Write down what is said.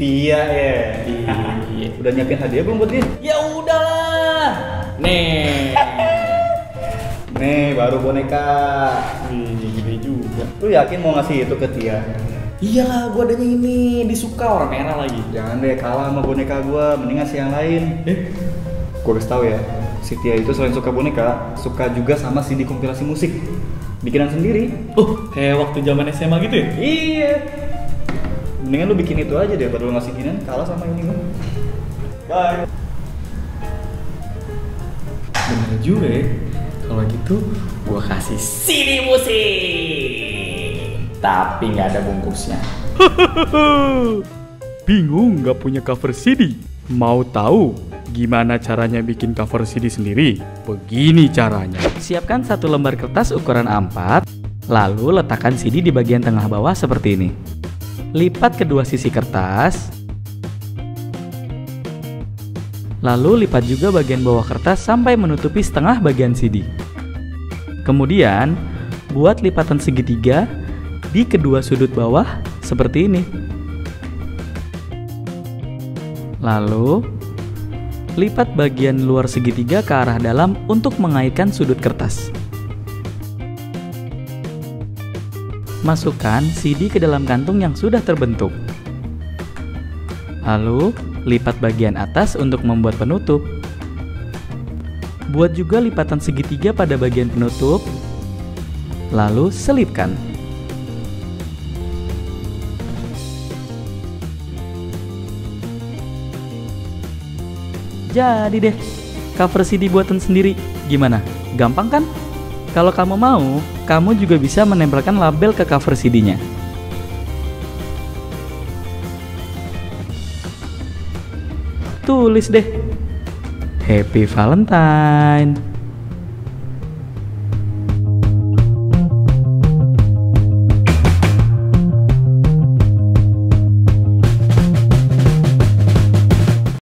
Tia ya. Iya. Udah nyiapin hadiah belum buat dia? Ya udahlah. Nih. Nih, baru boneka. Gede juga. Lu yakin mau ngasih itu ke Tia? Iyalah, gua adanya ini disuka orang merah lagi. Jangan deh kalah sama boneka gua, mending ngasih yang lain. Eh, Gua kasih tahu ya, si Tia itu selain suka boneka, suka juga sama CD kompilasi musik. Bikinan sendiri. oh, kayak waktu zaman SMA gitu ya? Iya. Mendingan lu bikin itu aja deh, baru lu ngasih ginian kalah sama ini gua. Bye. Bener juga ya. Kalau gitu, gua kasih CD musik. Tapi nggak ada bungkusnya. Bingung nggak punya cover CD? Mau tahu gimana caranya bikin cover CD sendiri? Begini caranya. Siapkan satu lembar kertas ukuran A4, lalu letakkan CD di bagian tengah bawah seperti ini. Lipat kedua sisi kertas, lalu lipat juga bagian bawah kertas sampai menutupi setengah bagian CD. Kemudian, buat lipatan segitiga di kedua sudut bawah seperti ini. Lalu, lipat bagian luar segitiga ke arah dalam untuk mengaitkan sudut kertas. Masukkan CD ke dalam kantung yang sudah terbentuk. Lalu, lipat bagian atas untuk membuat penutup. Buat juga lipatan segitiga pada bagian penutup, lalu selipkan. Jadi deh, cover CD buatan sendiri. Gimana? Gampang kan? Kalau kamu mau, kamu juga bisa menempelkan label ke cover CD-nya. Tulis deh. Happy Valentine.